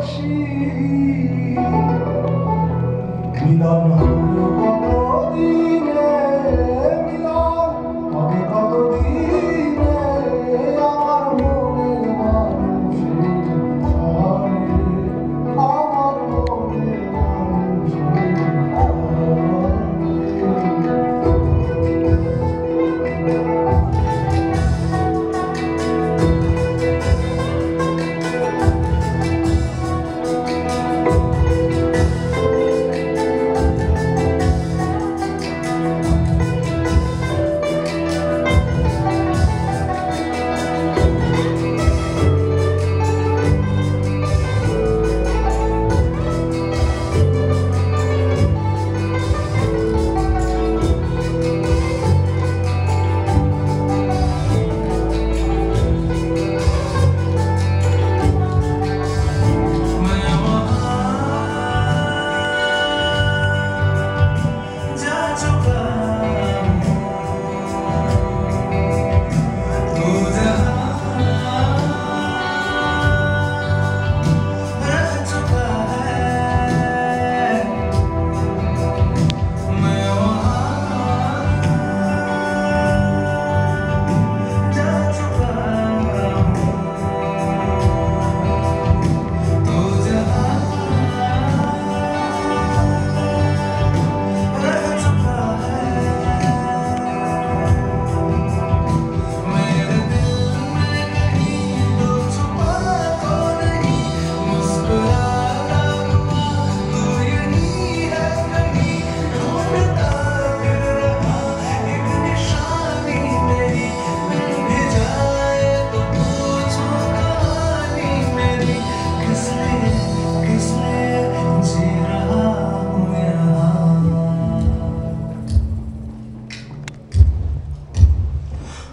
없이 그냥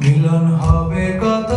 মিলন হবে কত